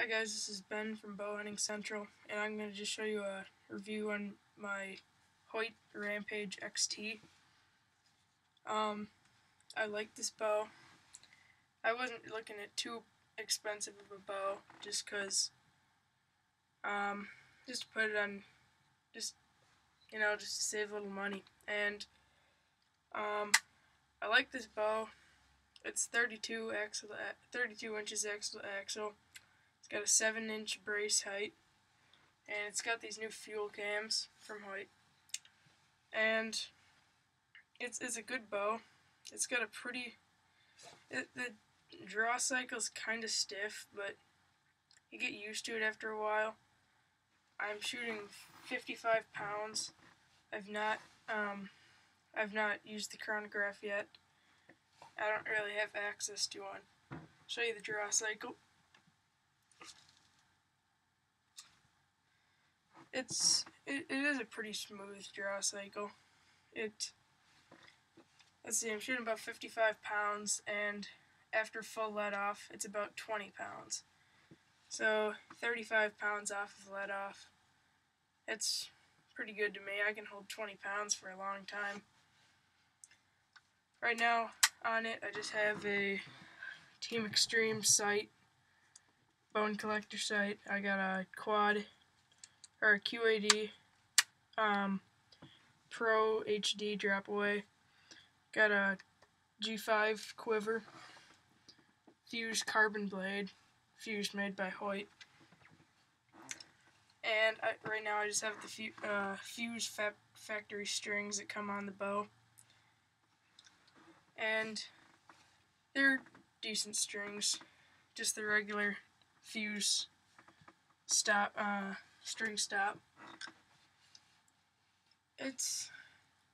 Hi guys, this is Ben from Bow Hunting Central, and I'm going to just show you a review on my Hoyt Rampage XT. Um, I like this bow. I wasn't looking at too expensive of a bow, just because, um, just to put it on, just, you know, just to save a little money. And, um, I like this bow. It's 32 axle, 32 inches axle to axle. It's got a 7 inch brace height. And it's got these new fuel cams from Hoyt. And it's, it's a good bow. It's got a pretty... It, the draw cycle's kind of stiff, but you get used to it after a while. I'm shooting 55 pounds. I've not um, I've not used the chronograph yet. I don't really have access to one. Show you the draw cycle. It's it, it is a pretty smooth draw cycle. It let's see, I'm shooting about 55 pounds, and after full let off, it's about 20 pounds. So 35 pounds off of let off. It's pretty good to me. I can hold 20 pounds for a long time. Right now on it, I just have a Team Extreme sight, bone collector sight. I got a quad or QAD um, Pro HD drop away. Got a G5 quiver, Fuse Carbon Blade, fused made by Hoyt. And I, right now I just have the fu uh, fused fa factory strings that come on the bow. And they're decent strings, just the regular fuse stop uh, string stop. It's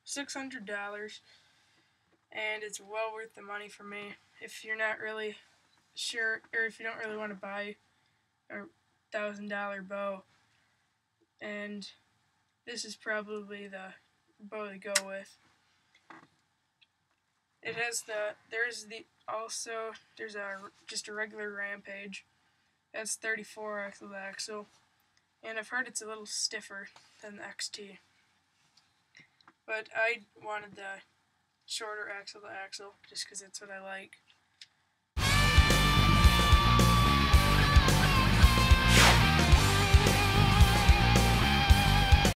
six hundred dollars, and it's well worth the money for me. If you're not really sure, or if you don't really want to buy a thousand dollar bow, and this is probably the bow to go with. It has the there's the also there's a just a regular rampage. That's 34 axle axle. And I've heard it's a little stiffer than the XT. But I wanted the shorter axle to axle just because it's what I like.